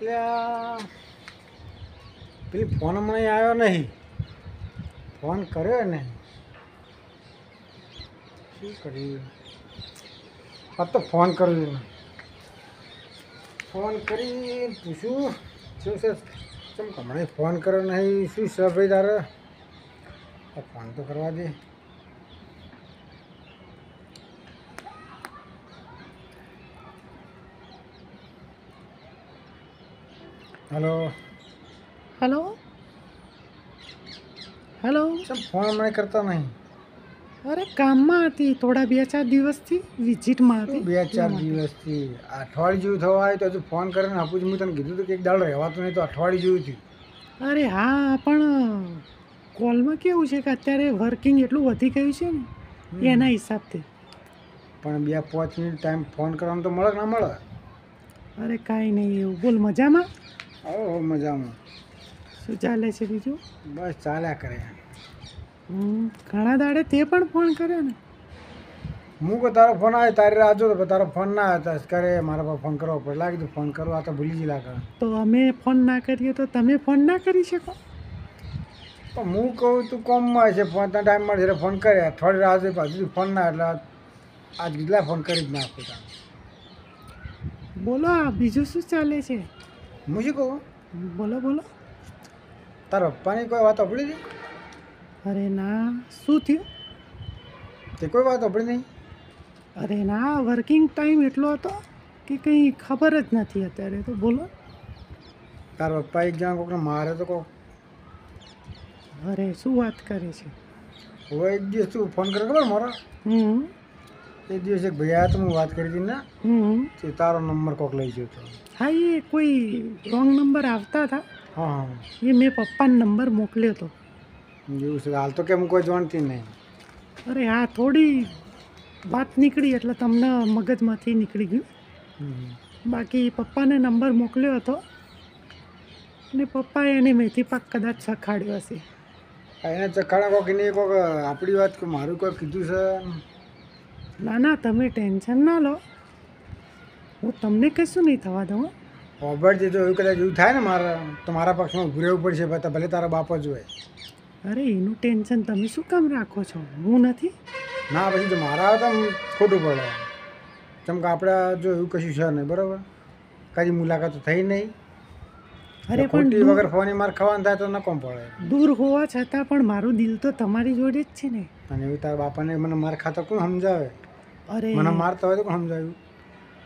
અલ્યા પેલી ફોન હમણાં આવ્યો નહીં. ફોન કર્યો ને શું કર્યું આ તો ફોન કર્યો ફોન કરી પૂછ્યું શું છે? કેમ હમણાં ફોન કર્યો નહીં, શું છે ભાઈ તારે? ફોન તો કરવા દે. હલો હલો હેલો ફોન હમણાં કરતા નહીં. અરે કામમાં હતી. થોડા બે ચાર દિવસથી વિઝિટમાં હતી. બે ચાર દિવસથી? અઠવાડિયું જેવું થવા આવ્યું તો હજુ ફોન કરીને આપું છું. મેં તને કીધું હતું કે એક દાડો રહેવાતું નહીં તો અઠવાડિયું જેવું થયું. અરે હા પણ કોલમાં કેવું છે કે અત્યારે વર્કિંગ એટલું વધી ગયું છે ને એના હિસાબથી. પણ બે પાંચ મિનિટ ટાઈમ ફોન કરવાનો તો મળે ના મળે? અરે કાંઈ નહીં એવું બોલ. મજામાં? ઓ મજામાં. શું ચાલે છે બીજું? બસ ચાલ્યા કરે. ઘણા દાડે તે પણ ફોન કર્યો ને? હું કે તારો ફોન આવે તારી રાહ જોતો તારો ફોન ના આવે તો કરે મારા પર ફોન કરવો પડે. લાગી તું ફોન કરો આ તો ભૂલી જ લાગે તો અમે ફોન ના કરીએ તો તમે ફોન ના કરી શકો? પણ હું કહું તું કોમમાં છે ફોન ત્યાં ટાઈમ મળે ફોન કરે. થોડી રાહ જોઈ પાછું ફોન ના એટલે આજ કેટલા ફોન કરી જ નાખું બોલો બીજું શું ચાલે છે? હું શું કહું? બોલો બોલો. તારા પપ્પાની કોઈ વાત સાંભળી હતી? અરે ના શું થયું? તે કોઈ વાત સાંભળી નહીં? અરે ના વર્કિંગ ટાઈમ એટલો હતો કે કંઈ ખબર જ નથી અત્યારે તો બોલો. તારા પપ્પા એક જણા કોકને મારે તો કોક. અરે શું વાત કરે છે? હવે એક દિવસ તું ફોન કરે ખબર મારો? હમ. એક દિવસ એક ભાઈ આવ્યા તો હું વાત કરી હતી ને તે તારો નંબર કોક લઈ ગયો હતો. હા એ કોઈ રોંગ નંબર આવતા હતા? હા હા. એ મેં પપ્પાને નંબર મોકલ્યો હતો એવું છે. હાલ તો કેમ કોઈ જાણતી નહીં. અરે હા થોડી વાત નીકળી એટલે તમને મગજમાંથી નીકળી ગયું. બાકી પપ્પાને નંબર મોકલ્યો હતો. અને પપ્પાએ એને મેથી પાક કદાચ ચખાડ્યો હશે. એને ચખાડા કોક નહીં કોક આપણી વાત કે મારું કોઈ કીધું છે? ના ના તમે ટેન્શન ના લો. હું તમને કશું નહીં થવા દઉં હો. ઓબર જે તો એવું કદાચ એવું થાય ને મારા તો મારા પક્ષમાં ઉભું રહેવું પડશે ભલે તારા બાપ જ હોય. અરે એનું ટેન્શન તમે શું કામ રાખો છો? હું નથી. ના પછી તો મારા તો ખોટું પડે. કેમ કે આપણે જો એવું કશું છે નહીં બરાબર? કદી મુલાકાત થઈ નહીં. અરે પણ વગર ફોન મારે ખાવાનું થાય તો ન કોમ પડે. દૂર હોવા છતાં પણ મારું દિલ તો તમારી જોડે જ છે ને. અને એવું તારા બાપાને મને માર ખાતો કોણ સમજાવે? અરે. મને મારતા હોય તો સમજાયું?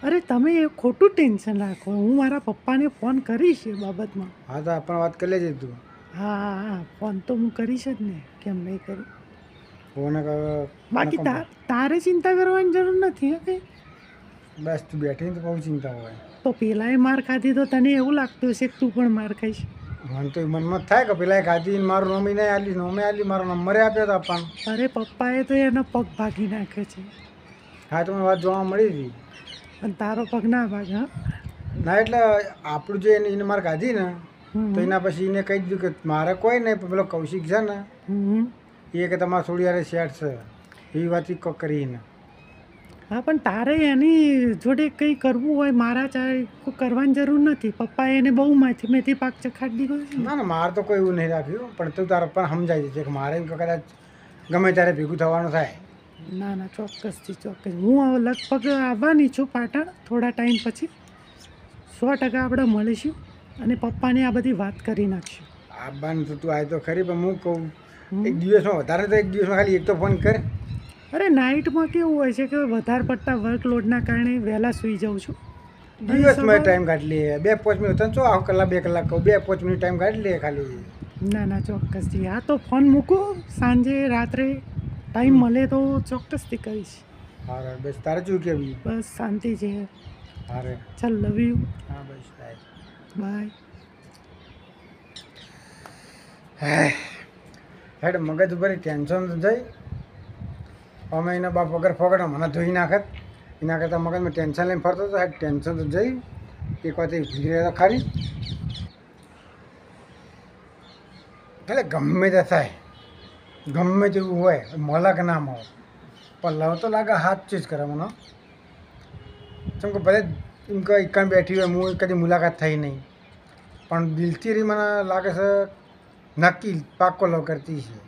અરે તમે એ ખોટું ટેન્શન રાખો. હું મારા પપ્પાને ફોન કરીશ એ બાબતમાં. હા તો આપણે વાત કરી લેજે તું. હા હા ફોન તો હું કરીશ જ ને. કેમ નહીં કરું? ફોન બાકી તારે ચિંતા કરવાની જરૂર નથી કંઈ? બસ તું બેઠી તો બહુ ચિંતા હોય. તો પેલાએ માર ખાધી તો તને એવું લાગતું હશે કે તું પણ માર ખાઈશ? મને તો મનમાં થાય કે પેલા ખાધી મારું નોમી નહીં આલી નોમે આલી મારો નંબરે આપ્યો હતો આપણને અરે પપ્પાએ તો એનો પગ ભાગી નાખ્યો છે. હા તો મને વાત જોવા મળી હતી. પણ તારો પગ ના ભાગ હા. ના એટલે આપણું જે એને એને મારે કાઢી ને તો એના પછી એને કહી દીધું કે મારે કોઈ નહીં પણ પેલો કૌશિક છે ને એ કે તમારા થોડી યારે સેટ છે એવી વાત કોક કરી હા પણ તારે એની જોડે કંઈ કરવું હોય મારા ચારે કરવાની જરૂર નથી. પપ્પાએ એને બહુ માથી મેથી પાક ચખાડી દીધો ના. ના મારે તો કોઈ એવું નહીં રાખ્યું પણ તું તારા પણ સમજાય છે કે મારે કદાચ ગમે ત્યારે ભેગું થવાનું થાય. ના ના ચોક્કસથી ચોક્કસ. હું લગભગ આવવાની છું પાટણ થોડા ટાઈમ પછી. સો ટકા આપણે મળીશું અને પપ્પાને આ બધી વાત કરી નાખશું. આવવાનું તો તું આવે તો ખરી પણ હું કહું એક દિવસમાં વધારે તો એક દિવસમાં ખાલી એક તો ફોન કર. અરે નાઇટમાં કેવું હોય છે કે વધારે પડતા વર્કલોડના કારણે વહેલા સૂઈ જાઉં છું. દિવસમાં ટાઈમ કાઢી લઈએ. બે પાંચ મિનિટ તને શું આખો કલાક બે કલાક કહું? બે પાંચ મિનિટ ટાઈમ કાઢી લઈએ ખાલી. ના ના ચોક્કસથી. હા તો ફોન મૂકું સાંજે રાત્રે ટાઈમ મળે તો ચોક્કસથી કરીશ હારે બસ. તારે શું કેવી બસ શાંતિ છે. હારે ચાલ લવ યુ હા બસ બાય બાય હેડ મગજ ઉપર ટેન્શન તો જઈ અમે એના બાપ વગર ફોગડે મને ધોઈ નાખત એના કરતાં મગજમાં ટેન્શન લઈને ફરતો હતો. હેડ ટેન્શન તો જઈ એક વાત રહ્યા તો ખરી. એટલે ગમે તે થાય. ગમે તેવું હોય મળે ના મળે. પણ લવ તો લાગે હાથ ચીજ કરે મને. જેમ કે ભલે એમ કે એકણ બેઠી હોય, હું કદી મુલાકાત થઈ નહીં. પણ દિલથી રી મને લાગે છે, નક્કી પાક્કો લવ કરતી છે.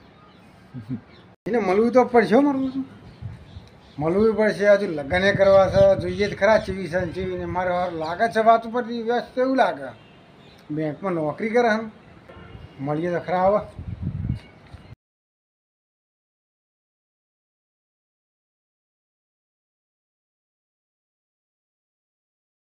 એને મળવું તો પડશે મારું મળવું પડશે, હજુ લગ્ને કરવા છે, જોઈએ ખરા ચીવી છે ચીવીને. મારે લાગે છે વાત ઉપરથી વ્યસ્ત એવું લાગે. બેંકમાં નોકરી કરે હમ મળીએ તો ખરા આવે